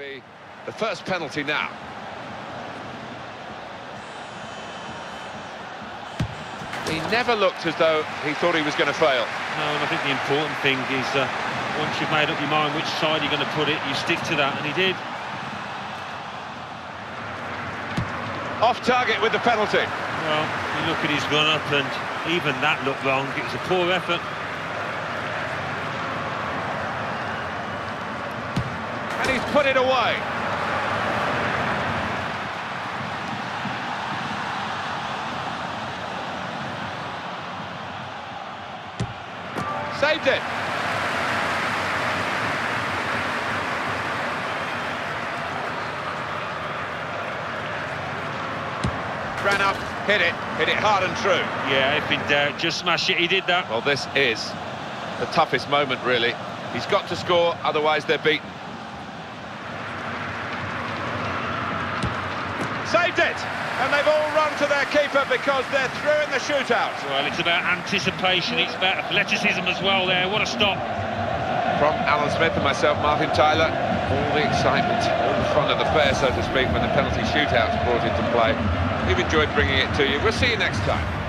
be the first penalty now. He never looked as though he thought he was going to fail. No, and I think the important thing is uh, once you've made up your mind which side you're going to put it, you stick to that, and he did. Off target with the penalty. Well, you look at his run-up, and even that looked wrong. It was a poor effort. And he's put it away. Saved it. Ran up, hit it, hit it hard and true. Yeah, if in doubt, uh, just smash it. He did that. Well, this is the toughest moment, really. He's got to score, otherwise they're beaten. Saved it! And they've all run to their keeper because they're through in the shootout. Well, it's about anticipation, it's about athleticism as well there. What a stop. From Alan Smith and myself, Martin Tyler, all the excitement, all the fun of the fair, so to speak, when the penalty shootout's brought into play. We've enjoyed bringing it to you. We'll see you next time.